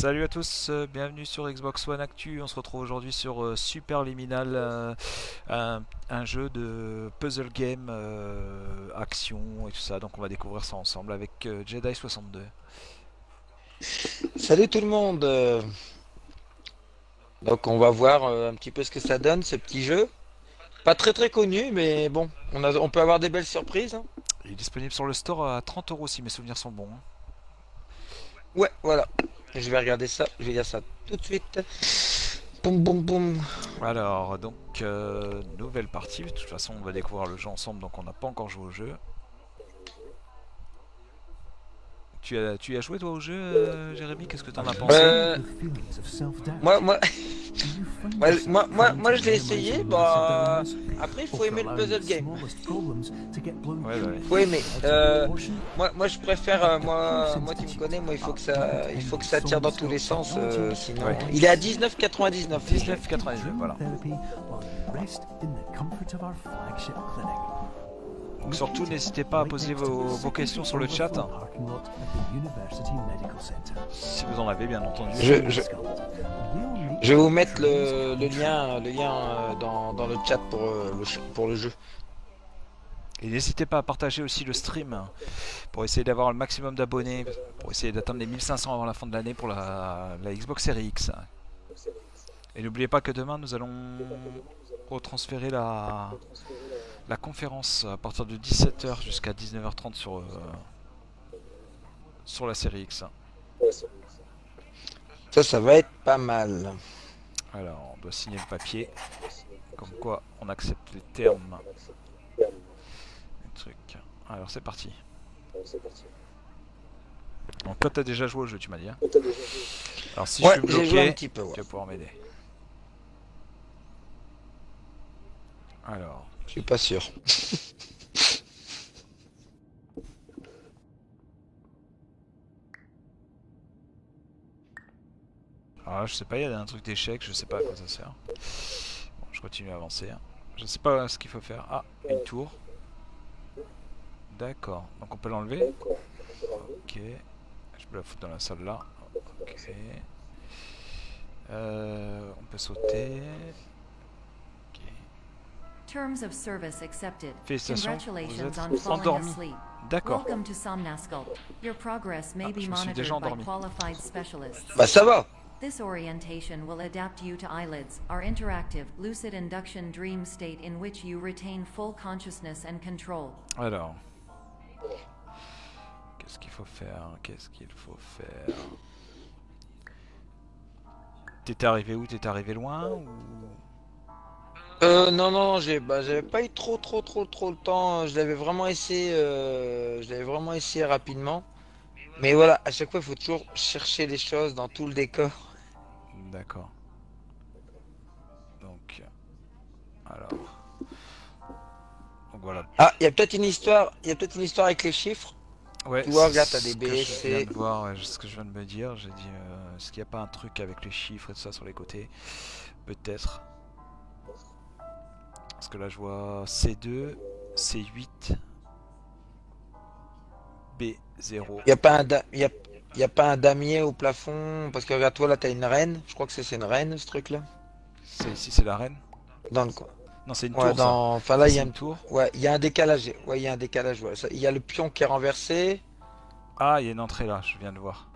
Salut à tous, euh, bienvenue sur Xbox One Actu. On se retrouve aujourd'hui sur euh, Super Liminal, euh, un, un jeu de puzzle game, action et tout ça. Donc on va découvrir ça ensemble avec euh, Jedi 62. Salut tout le monde. Donc on va voir un petit peu ce que ça donne ce petit jeu. Pas très très connu mais bon, on, a, on peut avoir des belles surprises. hein. Il est disponible sur le store à 30 euros si mes souvenirs sont bons. hein. Ouais, voilà. Je vais regarder ça, je vais dire ça tout de suite. Boum boum boum. Alors, donc, euh, nouvelle partie. De toute façon, on va découvrir le jeu ensemble, donc on n'a pas encore joué au jeu. Tu as, tu y as joué toi au jeu, euh, Jérémy? Qu'est-ce que t'en as pensé? Euh, moi, moi, moi, moi, moi, moi, je l'ai essayé, bah, après il faut aimer le puzzle game. Ouais, ouais. Faut aimer. Euh, moi, moi je préfère, euh, moi, moi tu me connais, moi il faut que ça, il faut que ça tire dans tous les sens, euh, sinon. Ouais. Il est à 19,99. 19,99, voilà. Donc surtout, n'hésitez pas à poser vos, vos questions sur le chat, hein, si vous en avez bien entendu. Je, je, je vais vous mettre le, le lien, le lien euh, dans, dans le chat pour, euh, le, pour le jeu. Et n'hésitez pas à partager aussi le stream pour essayer d'avoir le maximum d'abonnés, pour essayer d'atteindre les 1500 avant la fin de l'année pour la, la Xbox Series X. Et n'oubliez pas que demain nous allons retransférer la, la conférence à partir de 17h jusqu'à 19h30 sur, euh, sur la série X. Ça, ça va être pas mal. Alors, on doit signer le papier, comme quoi on accepte les termes. truc. Alors c'est parti. Donc toi t'as déjà joué au jeu, tu m'as dit. hein Alors si Ouais, je suis un bloqué, petit peu. ouais. tu vas pouvoir m'aider. Alors, Je suis pas sûr. ah, je sais pas, il y a un truc d'échec, je sais pas à quoi ça sert. Bon, je continue à avancer. hein. Je sais pas ce qu'il faut faire. Ah, une tour. D'accord, donc on peut l'enlever. Ok, je peux la foutre dans la salle là. Ok. Euh, on peut sauter. Ok. Terms of service accepted. Félicitations, vous Congratulations êtes on falling endormi. asleep. D'accord. Welcome to Somnasculpt. Your progress may Ah, be monitored by qualified specialists. Bah ça va. This orientation will adapt you to eyelids, our interactive, lucid induction dream state in which you retain full consciousness and control. Alors. Qu'est-ce qu'il faut faire? Qu'est-ce qu'il faut faire? T'étais arrivé où? T'étais arrivé loin ou... Euh, non, non, j'ai, bah, j'avais pas eu trop, trop, trop, trop le temps. Je l'avais vraiment essayé, euh, je l'avais vraiment essayé rapidement. Mais voilà, à chaque fois, il faut toujours chercher les choses dans tout le décor. D'accord. Donc. Alors. Donc voilà. Ah, il y a peut-être une histoire, il y a peut-être une histoire avec les chiffres. Ouais, Tu vois, regarde, t'as des que B, Je viens de voir, ouais, ce que je viens de me dire. J'ai dit, euh, est-ce qu'il n'y a pas un truc avec les chiffres et tout ça sur les côtés? Peut-être. Parce que là, je vois C2, C8, B0. Il y a pas un, y a, il a pas un damier au plafond? Parce que regarde toi là, t'as une reine. Je crois que c'est une reine ce truc-là. C'est ici, c'est la reine? Dans le coin. Non, c'est une Ouais, tour. ça. enfin là, il y a une tour. ouais, il y a un décalage. Ouais, il y a un décalage. ouais. Il y a le pion qui est renversé. Ah, il y a une entrée là, je viens de voir.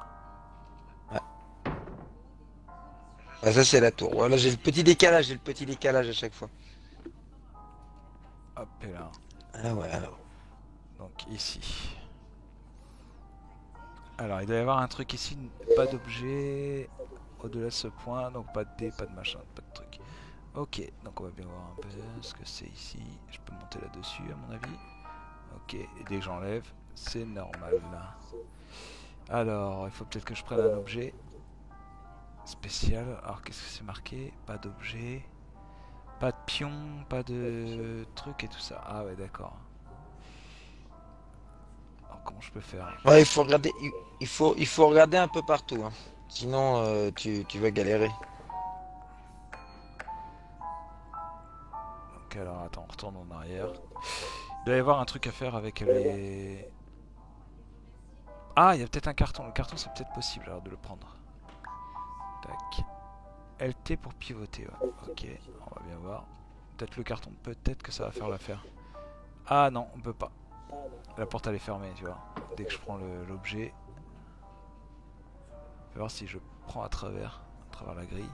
Ah, ça c'est la tour. Voilà, j'ai le petit décalage, j'ai le petit décalage à chaque fois. Hop, et là. Ah ouais, alors. Donc ici. Alors, il doit y avoir un truc ici, pas d'objet au-delà de ce point, donc pas de dé, pas de machin, pas de truc. Ok, donc on va bien voir un peu ce que c'est ici. Je peux monter là-dessus à mon avis. Ok, et dès que j'enlève, c'est normal. Alors, il faut peut-être que je prenne un objet spécial. Alors, qu'est-ce que c'est marqué? Pas d'objet, pas de pion, pas de truc et tout ça. Ah ouais, d'accord. Comment je peux faire Ouais, il faut regarder, il, il faut, il faut regarder un peu partout. hein. Sinon, euh, tu, tu vas galérer. Donc alors attends, on retourne en arrière. Il doit y avoir un truc à faire avec les... Ah, il y a peut-être un carton. Le carton, c'est peut-être possible alors de le prendre. Tac. LT pour pivoter. ouais. Ok, on va bien voir. Peut-être le carton, peut-être que ça va faire l'affaire. Ah non, on peut pas. La porte elle est fermée, tu vois. Dès que je prends l'objet. On va voir si je prends à travers, à travers la grille.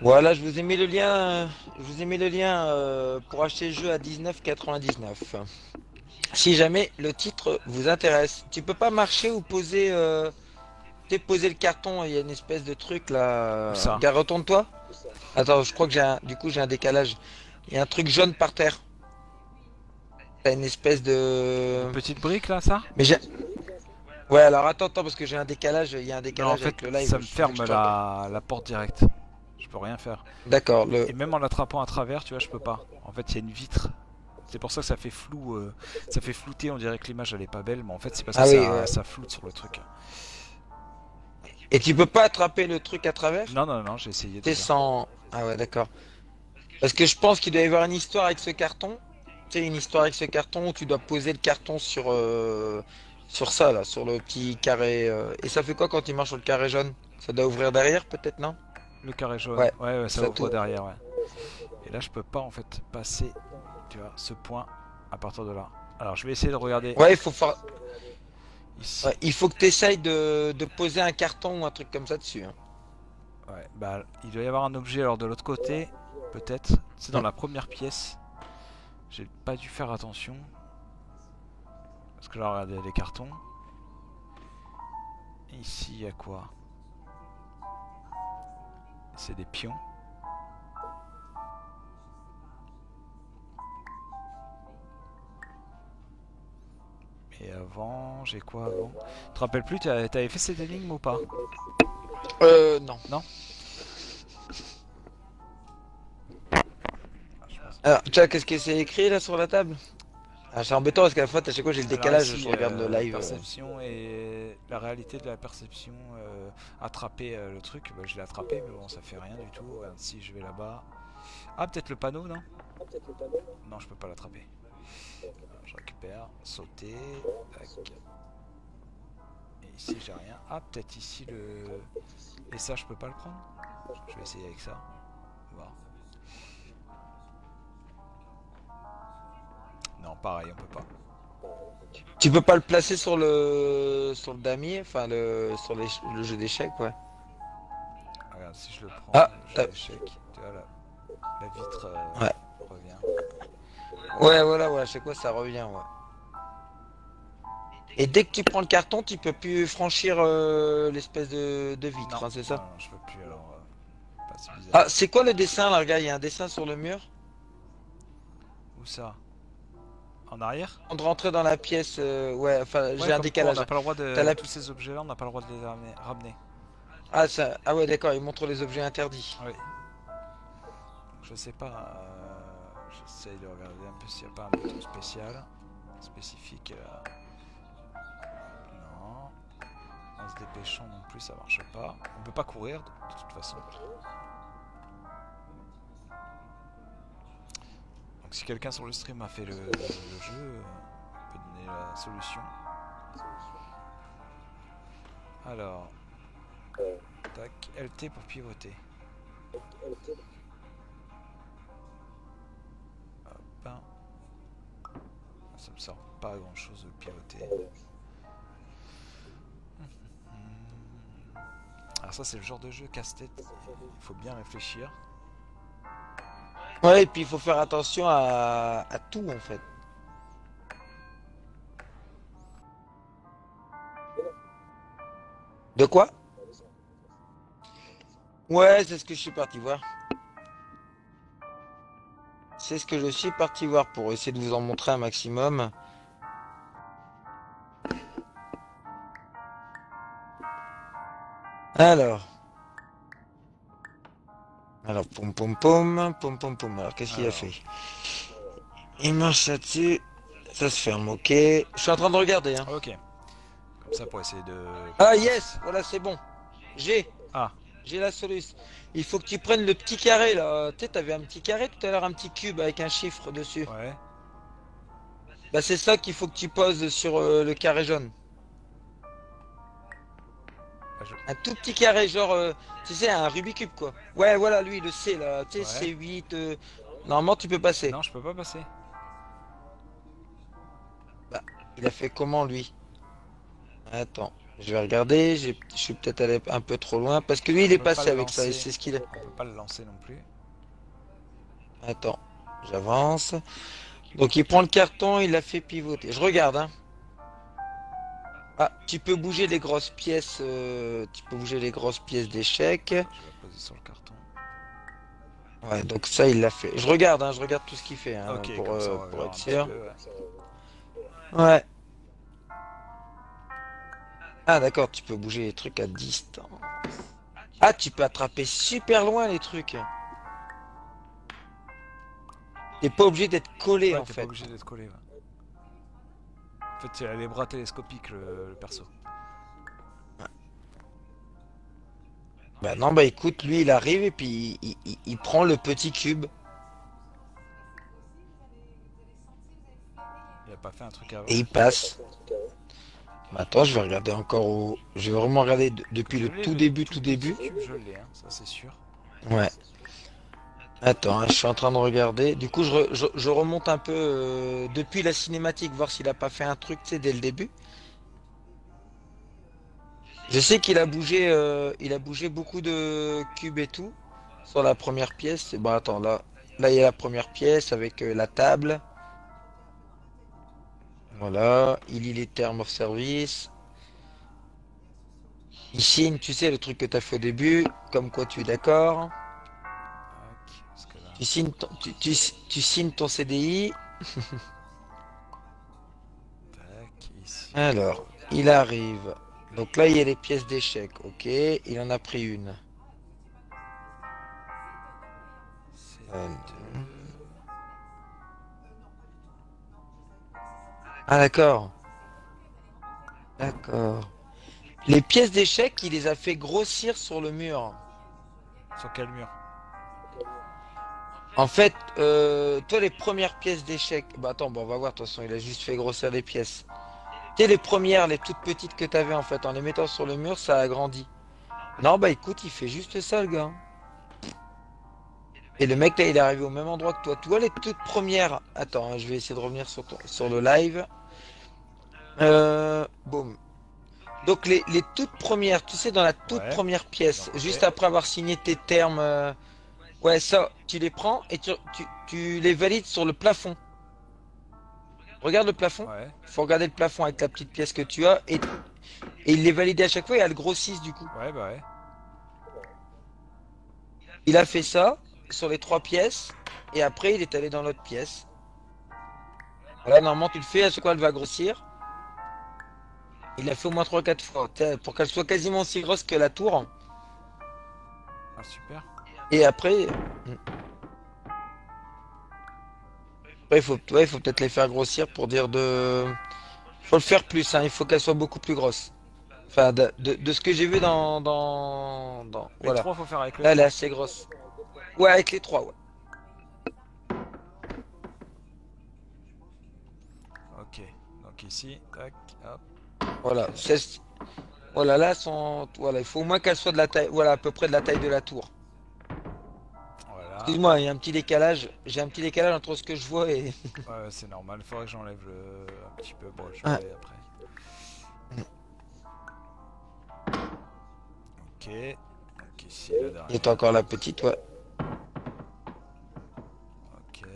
Voilà, je vous ai mis le lien, je vous ai mis le lien euh, pour acheter le jeu à 19,99. Si jamais le titre vous intéresse, tu peux pas marcher ou poser, euh, tu sais, poser le carton. Il y a une espèce de truc là. Ça? Regarde, retourne-toi. Attends, je crois que j'ai un, du coup j'ai un décalage. Il y a un truc jaune par terre. T'as une espèce de. Une petite brique là, ça? Mais j'ai. Ouais, alors attends, attends, parce que j'ai un décalage. Il y a un Non, décalage en fait, avec le live. ça me ferme la, la porte directe. Je peux rien faire. D'accord. Le... Et même en l'attrapant à travers, tu vois, je peux pas. En fait, il y a une vitre. C'est pour ça que ça fait flou, euh, ça fait flouter. On dirait que l'image elle est pas belle, mais en fait c'est parce que Ah ça, oui, ouais. ça floute sur le truc. Et tu peux pas attraper le truc à travers? Non, non, non, j'ai essayé. T'es sans. Ah ouais, d'accord. Parce que je pense qu'il doit y avoir une histoire avec ce carton. Sais, une histoire avec ce carton où tu dois poser le carton sur euh, sur ça là, sur le petit carré. euh. Et ça fait quoi quand tu marches sur le carré jaune? Ça doit ouvrir derrière peut-être non? Le carré jaune. Ouais, Ouais, ouais, ça, ça ouvre tourne. derrière, ouais. Et là, je peux pas en fait passer, tu vois, ce point à partir de là. Alors, je vais essayer de regarder Ouais, il faut faire. ici. ouais, il faut que tu essayes de, de poser un carton ou un truc comme ça dessus. hein. Ouais, bah, il doit y avoir un objet alors de l'autre côté, peut-être. C'est dans la première pièce. J'ai pas dû faire attention. Parce que là, regardez les cartons. Ici, il y a quoi? C'est des pions. Et avant, j'ai quoi avant? Tu te rappelles plus, t'avais fait cette énigme ou pas? Euh, non. Non? Alors, tu vois, qu'est-ce que c'est écrit là sur la table? Ah, C'est embêtant parce qu'à la fois, à chaque fois, j'ai le décalage, ici, je regarde euh, le live. La euh. perception et la réalité de la perception. euh, attraper euh, le truc, bah, je l'ai attrapé, mais bon, ça fait rien du tout. Regarde, si je vais là-bas. Ah, peut-être le panneau, non? Non, je peux pas l'attraper. Je récupère, sauter. tac. Et ici, j'ai rien. Ah, peut-être ici le. Et ça, je peux pas le prendre? Je vais essayer avec ça. Voir. Non, pareil, on peut pas. Tu peux pas le placer sur le sur le damier, enfin le sur les- le jeu d'échecs, ouais. Regarde, si je le prends, Ah, je t'as- l'échec, tu vois, la, la vitre euh, Ouais. revient. Ouais, voilà, ouais, à chaque fois ça revient, ouais. Et dès que tu prends le carton, tu peux plus franchir euh, l'espèce de, de vitre, hein, c'est ça? non, je peux plus alors. euh, pas. Ah, c'est quoi le dessin là? Regarde, il y a un dessin sur le mur. Où ça? En arrière On de rentrer dans la pièce, euh, ouais, enfin Ouais, j'ai un comme quoi, décalage. On n'a pas le droit de. La- Tous ces objets-là, on n'a pas le droit de les ramener. ramener. Ah, ça... ah ouais, d'accord, il montre les objets interdits. Oui. Je sais pas. euh, J'essaye de regarder un peu s'il n'y a pas un bouton spécial. Spécifique. euh, Non. En se dépêchant non plus, ça marche pas. On peut pas courir de toute façon. Donc si quelqu'un sur le stream a fait le, jeu, euh, peut donner la solution. Alors, tac, LT pour pivoter. Hop. Ça me sert pas à grand chose de pivoter. Alors ça c'est le genre de jeu casse-tête, il faut bien réfléchir. Ouais, et puis il faut faire attention à, à tout en fait. De quoi? Ouais, c'est ce que je suis parti voir. C'est ce que je suis parti voir pour essayer de vous en montrer un maximum. Alors. Alors, pom pom pom, pom pom pom. Alors, qu'est-ce qu'il a fait? Il marche là-dessus. Ça se ferme, ok. Je suis en train de regarder. Hein. Ok. Comme ça pour essayer de... Ah, yes Voilà, c'est bon. J'ai. Ah. J'ai la solution. Il faut que tu prennes le petit carré là. Tu sais, t'avais un petit carré tout à l'heure, un petit cube avec un chiffre dessus. Ouais. Bah, c'est ça qu'il faut que tu poses sur euh, le carré jaune. Ah, Un tout petit carré, genre, euh, tu sais, un Rubik's Cube, quoi. Ouais, voilà, lui, le C, là, tu sais, Ouais. C8. euh, Normalement, tu peux passer. Non, je peux pas passer. Il a fait comment, lui? Attends, je vais regarder. Je suis peut-être allé un peu trop loin. Parce que lui, il est passé avec ça, et lancer. c'est ce qu'il a. On peut pas le lancer non plus. Attends, j'avance. Donc, il prend le carton, il l'a fait pivoter. Je regarde, hein. Ah, tu peux bouger les grosses pièces. euh, tu peux bouger les grosses pièces d'échecs. Je vais poser sur le carton. Ouais, donc ça, il l'a fait. Je regarde, hein, je regarde tout ce qu'il fait, hein, ok, pour, ça, euh, pour être sûr. peu, ouais. Ouais. Ah d'accord, tu peux bouger les trucs à distance. Ah, tu peux attraper super loin les trucs. T'es pas obligé d'être collé Ouais, en fait. pas obligé d'être collé. ouais. En fait, il a les bras télescopiques le, le perso. Bah non, bah écoute, lui il arrive et puis il, il- il prend le petit cube. Il a pas fait un truc avant. et il passe. Bah, attends, je vais regarder encore au... Je vais vraiment regarder de- depuis le tout début, tout début. Je l'ai, hein, ça c'est sûr. Ouais. Attends, hein, je suis en train de regarder. Du coup, je, re- je- je remonte un peu euh, depuis la cinématique, voir s'il a pas fait un truc, tu sais, dès le début. Je sais qu'il a bougé, euh, il a bougé beaucoup de cubes et tout sur la première pièce. Bon, attends, là, là, il y a la première pièce avec euh, la table. Voilà, il lit les termes of service. Il signe, tu sais, le truc que tu as fait au début, comme quoi tu es d'accord. Tu signes ton, tu, tu- tu signes ton CDI. Tac, ici. Alors, il arrive. Donc là, il y a les pièces d'échecs. Ok, il en a pris une. Ah d'accord. D'accord. Les pièces d'échecs, il les a fait grossir sur le mur. Sur quel mur? En fait, euh, toi, les premières pièces d'échecs... Bah attends, bon, on va voir, de toute façon, il a juste fait grossir les pièces. Tu sais, les premières, les toutes petites que t'avais, en fait, en les mettant sur le mur, ça a grandi. Non, bah écoute, il fait juste ça, le gars. Et le mec, là, il est arrivé au même endroit que toi. Tu vois, les toutes premières... Attends, hein, je vais essayer de revenir sur, ton- sur le live. Euh... Boum. Donc, les, les toutes premières, tu sais, dans la toute Ouais. première pièce, juste après avoir signé tes termes... euh, Ouais, ça, tu les prends et tu, tu, tu les valides sur le plafond. Regarde le plafond. Ouais, faut regarder le plafond avec la petite pièce que tu as et, et il les valide à chaque fois et elles grossissent du coup. ouais, bah ouais. Il a fait ça sur les trois pièces et après il est allé dans l'autre pièce. Voilà, normalement tu le fais, à chaque fois elle va grossir. Il l'a fait au moins 3-4 fois pour qu'elle soit quasiment aussi grosse que la tour. Ah, super. Et après. Ouais, il faut, ouais, faut peut-être les faire grossir pour dire de. Faut le faire plus, hein, il faut qu'elle soit beaucoup plus grosse. Enfin, de, de- de ce que j'ai vu dans. dans, dans- Les voilà. trois, faut faire avec le. Là, elle est assez grosse. Ouais, avec les trois, ouais. Ok, donc ici, tac, hop. Voilà. Voilà, là, son... voilà, il faut au moins qu'elle soit de la taille. Voilà, à peu près de la taille de la tour. Excuse-moi, il y a un petit décalage. J'ai un petit décalage entre ce que je vois et. Ouais, c'est normal. Faudrait que j'enlève le... un petit peu. Bon, je Ah. vais après. Ok. Donc ici, la Il dernière. est encore la petite, ouais. Ok.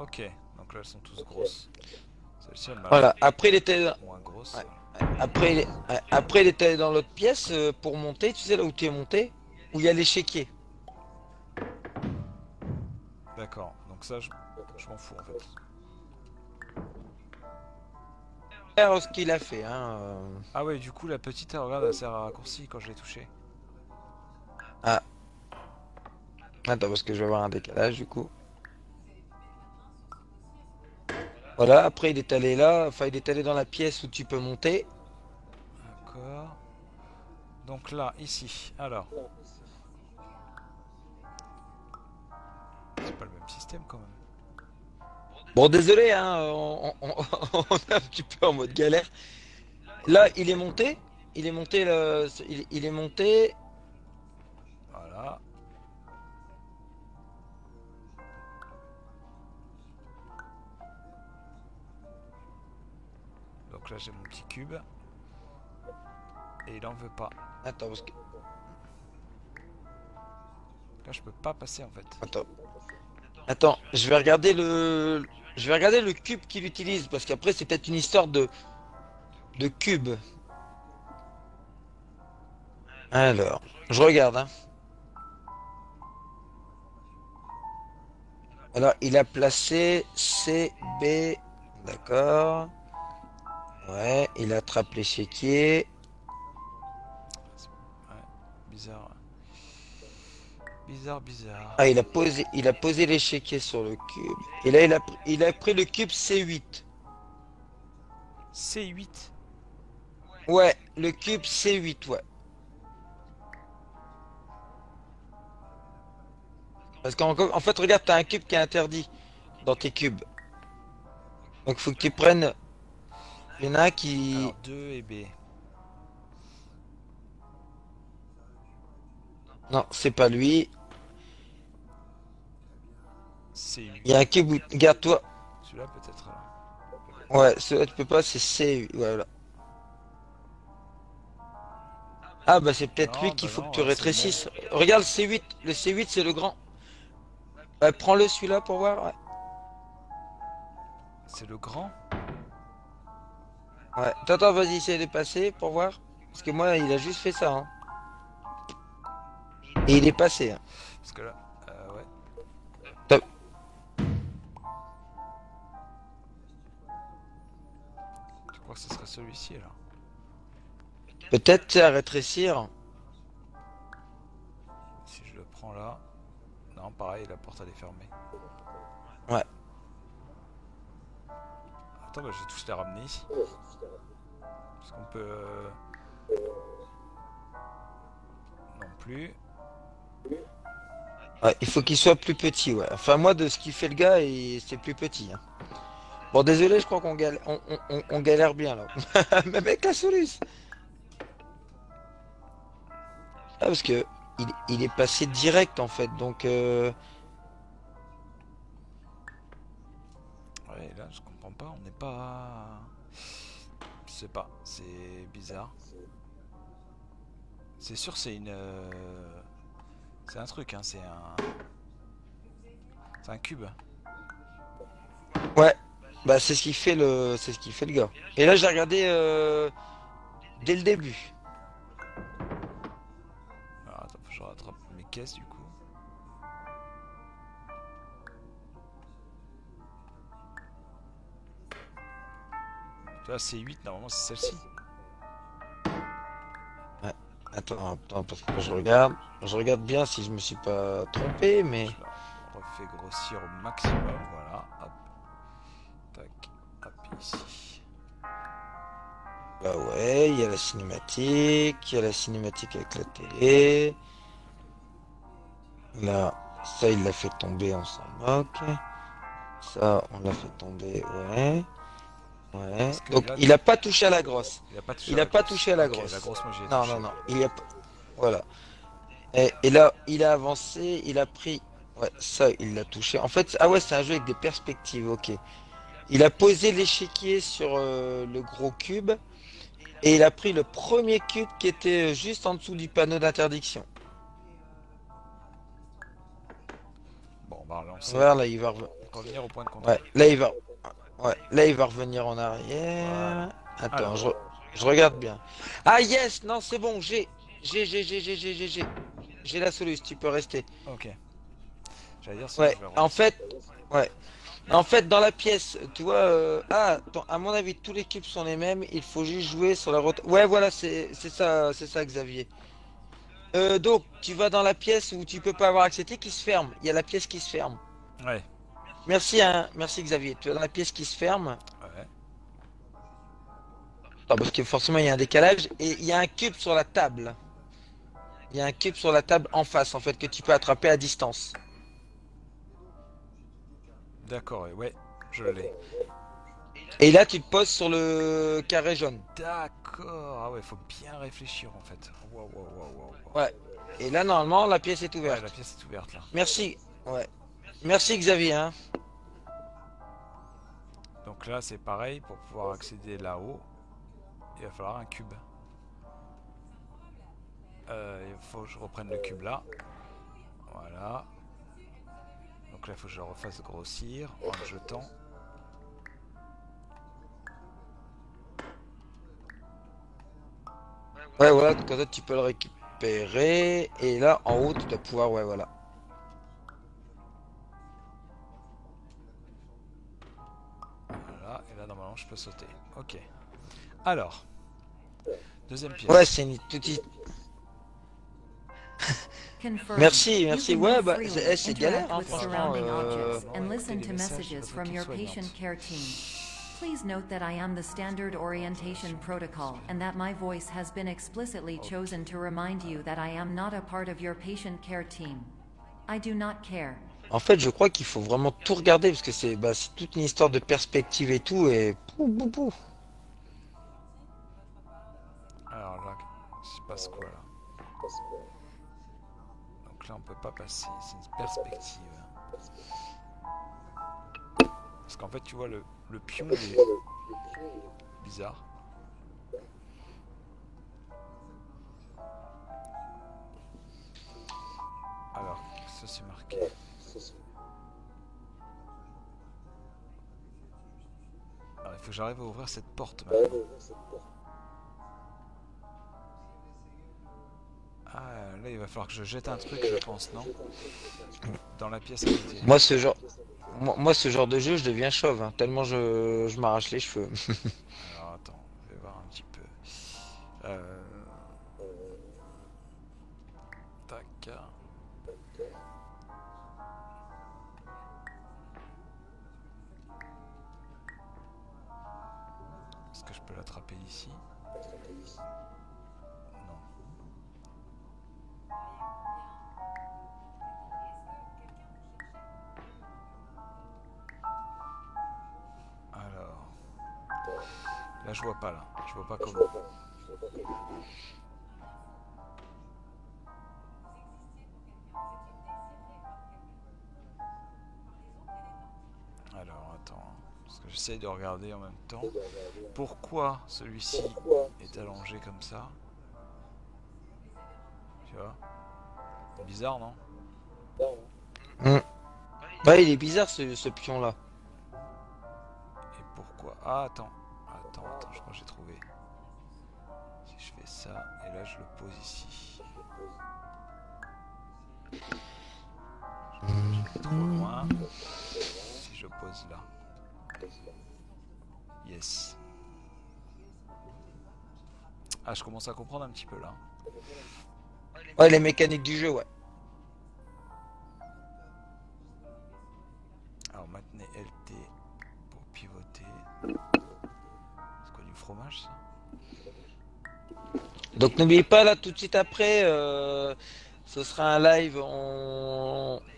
Ok. Donc là, elles sont toutes grosses. Celle-ci, elle m'a Voilà. Après, il était. moins grosse. Ouais. Après, après, il était dans l'autre pièce euh, pour monter, tu sais là où tu es monté, où il y a l'échiquier. D'accord. Donc ça, je, je m'en fous en fait. Faire ce qu'il a fait, hein. euh. Ah ouais, du coup, la petite, regarde, elle sert à raccourci quand je l'ai touchée. Attends, parce que je vais avoir un décalage du coup. Voilà, après il est allé là, enfin il est allé dans la pièce où tu peux monter. D'accord. Donc là, ici. Alors. C'est pas le même système quand même. Bon, désolé, hein, on, on- on- on est un petit peu en mode galère. Là, il est monté. Il est monté. Le... Il, il est monté. Voilà. Donc là j'ai mon petit cube. Et il en veut pas. Attends, parce que... Là je peux pas passer en fait. Attends. Attends, je vais regarder le. Je vais regarder le cube qu'il utilise parce qu'après c'est peut-être une histoire de de cube. Alors, je regarde. Hein. Alors, il a placé C, B, d'accord. Ouais, il attrape l'échiquier. Bizarre. Bizarre, bizarre. Ah, il a posé, il a posé l'échiquier sur le cube. Et là, il a, il a pris le cube C8. C8. Ouais, le cube C8, ouais. Parce qu'en en fait, regarde, t'as un cube qui est interdit dans tes cubes. Donc, faut que tu prennes. Il y en a un qui. Alors 2 et B. Non, c'est pas lui. C8. Il y a un cube où. Regarde-toi. Celui-là peut-être. Ouais, celui-là, tu peux pas, c'est C8. Ouais, voilà. Ah, bah, c'est peut-être lui bah qu'il faut non, que tu rétrécisses. Regarde le C8. Le C8, c'est le grand. Ouais, prends-le celui-là pour voir. Ouais. C'est le grand? Ouais. Attends, attends, vas-y, essaye de passer pour voir. Parce que moi, il a juste fait ça. Hein. Et il est passé. hein. Parce que là. Crois que ce serait celui-ci alors Peut-être à rétrécir. Si je le prends là. Non, pareil, la porte elle est fermée. Ouais. Attends, bah, je vais tous les ramener ici. Parce qu'on peut. euh, Non plus. Ouais, il faut qu'il soit plus petit, ouais. Enfin, moi, de ce qu'il fait le gars, il- c'est plus petit. hein. Bon, désolé, je crois qu'on galère, on, on- on- on galère bien là. Même avec la Solus. Ah, parce que il, il est passé direct en fait, donc. euh, Ouais, là, je comprends pas. On n'est pas. Je sais pas, c'est bizarre. C'est sûr, c'est une. euh, C'est un truc, hein, c'est un. C'est un cube. Ouais, bah c'est ce qui fait le, c'est ce qui fait le gars. Et là, j'ai regardé euh, dès le début. Alors, attends, faut que je rattrape mes caisses du coup. Vois, c'est 8, normalement c'est celle-ci. Attends, attends, parce que je regarde, je regarde bien si je me suis pas trompé, mais Je refais grossir au maximum, bah ouais, il y a la cinématique, il y a la cinématique avec la télé. Là, ça il l'a fait tomber, on s'en moque. Ça, on l'a fait tomber, ouais. Ouais. Donc là, il a pas touché à la grosse. Il a pas touché Il à la pas grosse. touché à la Ok, grosse. La grosse, moi j'y ai Non, touché. non, non. Il y a... Voilà. Et, et là, il a avancé, il a pris... Ouais, ça, il l'a touché. En fait, ah ouais, c'est un jeu avec des perspectives, ok. Il a posé l'échiquier sur euh, le gros cube. Et il a pris le premier cube qui était juste en dessous du panneau d'interdiction. Bon. Voilà, là, il va revenir. Au point de contact. Ouais, là, il va... Ouais, là, il va revenir en arrière. Voilà. Attends, Alors. je, re- je regarde bien. Ah, yes! Non, c'est bon, j'ai... J'ai, j'ai, j'ai, j'ai, j'ai, j'ai, j'ai. La solution, tu peux rester. Ok. J'allais dire, sinon Ouais, en fait, ouais. En fait, dans la pièce, tu vois, euh, ah, à mon avis, tous les cubes sont les mêmes. Il faut juste jouer sur la rotation. Ouais, voilà, c'est c'est ça, c'est ça, Xavier. Euh, donc, tu vas dans la pièce où tu peux pas avoir accès, qui se ferme. Il y a la pièce qui se ferme. Ouais. Merci, hein, merci Xavier. Tu vas dans la pièce qui se ferme. Ouais. Non, parce que forcément, il y a un décalage et il y a un cube sur la table. Il y a un cube sur la table en face, en fait, que tu peux attraper à distance. D'accord, ouais, je l'ai. Et là, tu te poses sur le carré jaune. D'accord. Ah ouais, faut bien réfléchir en fait. Ouais. Et là, normalement, la pièce est Ouais, ouverte. la pièce est ouverte là. Merci. Ouais. Merci Xavier. Hein. Donc là, c'est pareil, pour pouvoir accéder là-haut, il va falloir un cube. Euh, il faut que je reprenne le cube là. Voilà. Donc là, il faut que je le refasse grossir en le jetant. Ouais, voilà. Comme ça, tu peux le récupérer. Et là, en haut, tu dois pouvoir. Ouais, voilà. Voilà, et là, normalement, je peux sauter. Ok. Alors, deuxième pièce. Ouais, c'est une petite. Merci, merci. Ouais, bah, c'est eh, galère, hein, franchement. euh, objects, and listen to des messages messages de from votre your équipe patient soignante. care team. Please note that I am the standard orientation protocol and that my voice has been explicitly chosen to remind you that I am not a part of your patient care team. I do not care. En fait, je crois qu'il faut vraiment tout regarder parce que c'est bah, toute une histoire de perspective et tout. Et. Pou, pou, pou. Alors là, il se passe quoi là? Là, on peut pas passer, c'est une perspective. Parce qu'en fait, tu vois, le, le pion, est bizarre. Alors, ça c'est marqué. Alors, il faut que j'arrive à ouvrir cette porte maintenant. Ah, là, il va falloir que je jette un truc, je pense, non Dans la pièce à côté. Moi, ce genre. Moi, moi, ce genre de jeu, je deviens chauve, hein, tellement je, je m'arrache les cheveux. Alors, attends, je vais voir un petit peu. Euh... Tac. Est-ce que je peux l'attraper ici? Là, je vois pas, là. Je vois pas comment. Alors, attends. hein, Parce que j'essaye de regarder en même temps. Pourquoi celui-ci est allongé comme ça? Tu vois? Bizarre, non? Ouais, il est bizarre ce, ce pion-là. Et pourquoi? Ah. Attends, ça, et là je le pose ici. Je vais trop loin. Si je pose là. Yes. Ah, je commence à comprendre un petit peu là. Ouais, les mécaniques du jeu, ouais. Alors maintenez LT pour pivoter. C'est quoi du fromage ça? Donc n'oubliez pas là tout de suite après, euh, ce sera un live.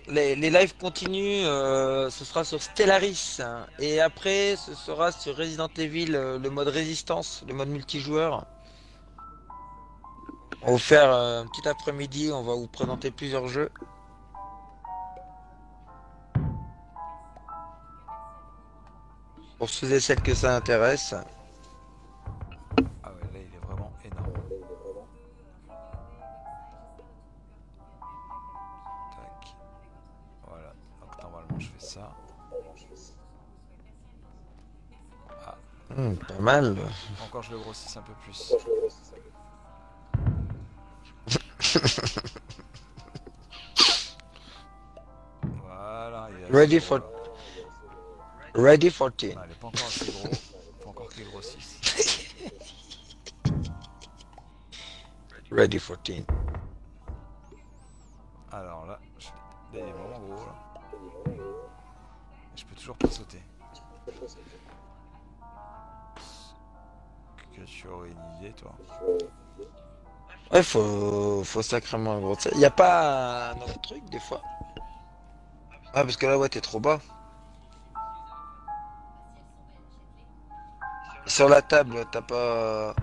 Les, les lives continuent, euh, ce sera sur Stellaris. hein. Et après, ce sera sur Resident Evil, euh, le mode résistance, le mode multijoueur. On va vous faire un petit après-midi, on va vous présenter plusieurs jeux. Pour ceux et celles que ça intéresse. Hmm, pas mal. Encore je le grossisse un peu plus. Voilà. il est Ready assez for- gros, là. Ready for teen. Ah, il est pas encore assez gros. Faut encore qu'il grossisse. Ready for teen. Alors là, je- il est vraiment gros là. Je peux toujours pas sauter. Idée toi Ouais, faut, faut sacrément. Il y a pas un autre truc des fois? Ah, parce que là, ouais, t'es trop bas. Sur la table, t'as pas...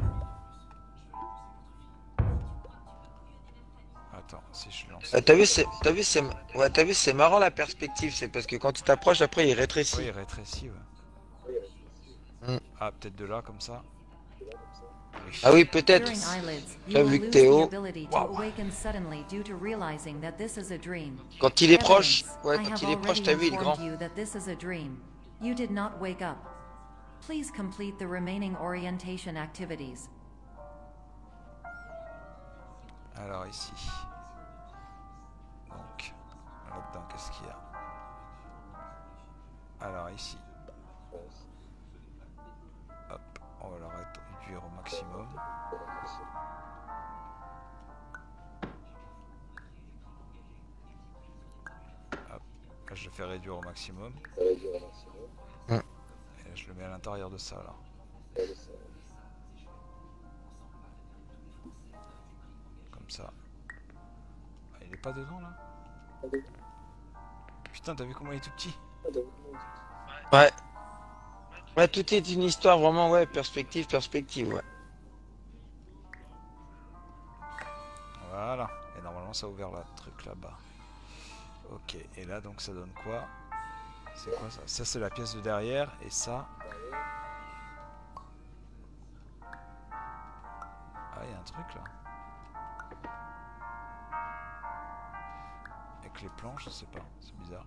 Attends, si je lance. Ah, t'as vu, c'est, t'as vu, c'est, ouais, t'as vu, c'est marrant la perspective, c'est parce que quand tu t'approches, après, il rétrécit. Oui, il rétrécit, ouais. Hmm. Ah, peut-être de là, comme ça. Ah oui, peut-être. Vu que to Wow. Quand il est proche, ouais, quand il est proche, t'as vu, il est grand. informed you that this is a dream. You did not wake up. Please complete the remaining orientation activities. Alors, ici. Donc, là-dedans, qu'est-ce qu'il y a? Alors, ici. Hop, on va la au maximum. Je le fais réduire au maximum. Et je le mets à l'intérieur de ça, là. Comme ça. Ah, il est pas dedans, là? Putain, t'as vu comment il est tout petit? Ouais. Ouais, tout est une histoire vraiment, ouais, perspective, perspective, ouais. Voilà. Et normalement, ça a ouvert le truc là-bas. Ok. Et là, donc, ça donne quoi? C'est quoi ça? Ça, c'est la pièce de derrière. Et ça... Ah, il y a un truc là. Avec les planches, je sais pas. C'est bizarre.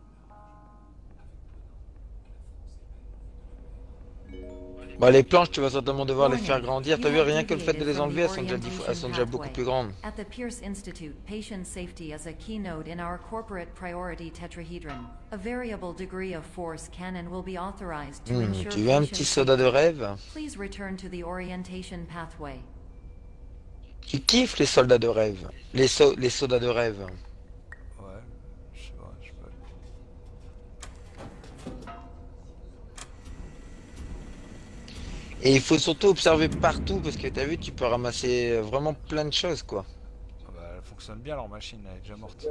Bah, les planches, tu vas certainement devoir les faire grandir. T'as vu, rien que le fait de les enlever, elles sont déjà, dix fois- elles sont déjà beaucoup plus grandes. At the Pierce Institute, patient safety is a keynote in our corporate priority tetrahedron. A variable degree of force can and will be authorized to ensure tu veux un petit soda de rêve? Please return to the orientation pathway. Tu kiffes les soldats de rêve Les, so- les sodas de rêve Et il faut surtout observer partout parce que t'as vu, tu peux ramasser vraiment plein de choses, quoi. Ah bah, elle fonctionne bien leur machine, elle est déjà morte.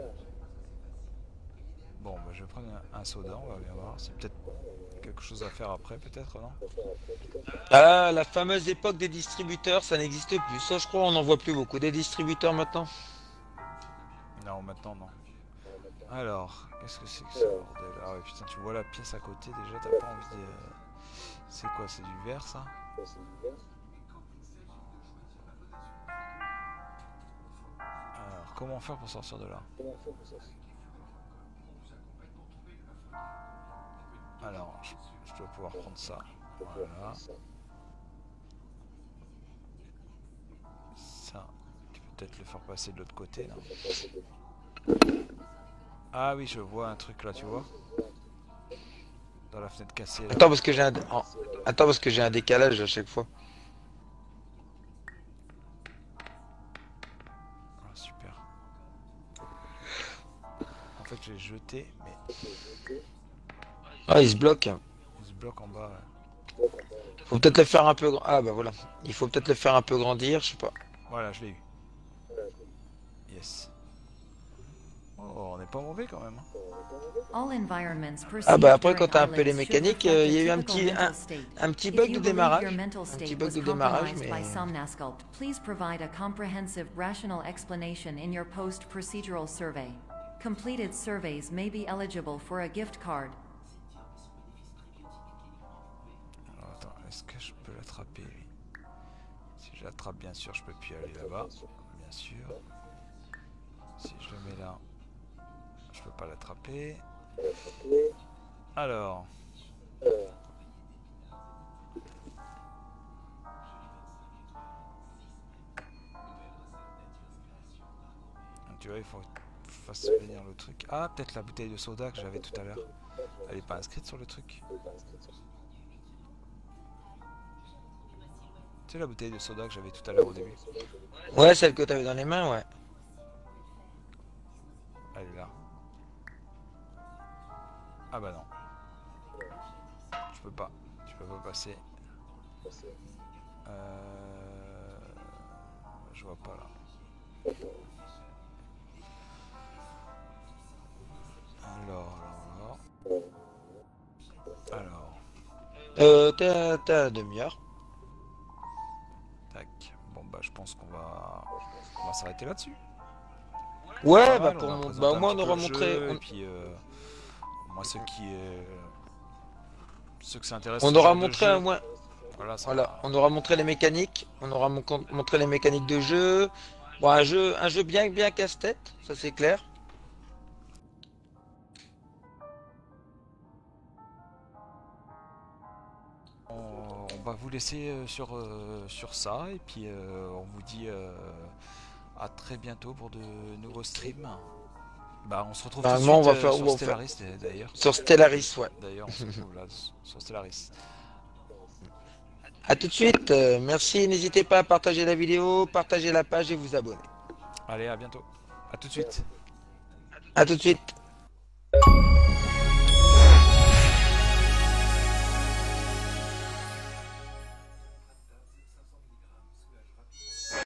Bon, bah, je vais prendre un, un soda, on va bien voir. C'est peut-être quelque chose à faire après, peut-être, non? Ah, la fameuse époque des distributeurs, ça n'existe plus. Ça, je crois, on n'en voit plus beaucoup des distributeurs maintenant. Non, maintenant, non. Alors, qu'est-ce que c'est que ce bordel? Ah ouais, putain, tu vois la pièce à côté, déjà, t'as pas envie de... C'est quoi, c'est du verre, ça? Alors, comment faire pour sortir de là? Alors, je, je dois pouvoir prendre ça. Voilà. Ça, tu peux peut-être le faire passer de l'autre côté, là. Ah oui, je vois un truc là, tu vois? Dans la fenêtre cassée, là. Attends, parce que j'ai un... oh, Attends, parce que j'ai un décalage à chaque fois. Ah, super. En fait, je l'ai jeté, mais Ah, il se bloque. il se bloque en bas. ouais. Faut peut-être le faire un peu... Ah, bah voilà. Il faut peut-être le faire un peu grandir, je sais pas. Voilà, je l'ai eu. Yes. Oh, on n'est pas mauvais quand même. All environments Ah bah après, quand t'as un peu les mécaniques, euh, il y a eu un petit... Un, un bug de démarrage. Un petit bug de démarrage, compromised mais... by Somnasculpt, please provide a comprehensive rational explanation in your post-procedural survey. Completed surveys may be eligible for a gift card. Alors, attends, est-ce que je peux l'attraper lui? Si je l'attrape, bien sûr, je peux plus aller là-bas. Bien sûr. Si je le mets là, je peux pas l'attraper. Alors. Tu vois, il faut que fasse venir le truc. Ah, peut-être la bouteille de soda que j'avais tout à l'heure. Elle est pas inscrite sur le truc. Tu sais la bouteille de soda que j'avais tout à l'heure au début Ouais, celle que t'avais dans les mains, ouais. Ah bah non. Tu peux pas. Tu peux pas passer. Euh... Je vois pas là. Alors, alors, alors. Alors. Euh, t'as la demi-heure. Tac. Bon bah je pense qu'on va, on va s'arrêter là-dessus. Ouais, bah, bah, au moins on aura montré. Et puis. Euh, moi, ceux qui. euh, ceux que ça intéresse. on aura montré moins, Voilà, ça voilà, va. on aura montré les mécaniques, on aura mon- montré les mécaniques de jeu. Bon, un jeu, un jeu bien, bien casse-tête, ça c'est clair. On, on va vous laisser euh, sur, euh, sur ça. Et puis, euh, on vous dit à très bientôt pour de nouveaux streams. Bah, on se retrouve tout de Normalement, suite on va euh, faire- sur on va faire- Stellaris d'ailleurs. Sur Stellaris, ouais. D'ailleurs, on se retrouve là sur Stellaris. À tout de suite, euh, merci, n'hésitez pas à partager la vidéo, partager la page et vous abonner. Allez, à bientôt. À tout de suite. À tout de suite.